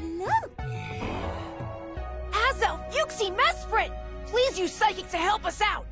Hello? Azel, Yuxi, Mesprit! Please use Psychic to help us out!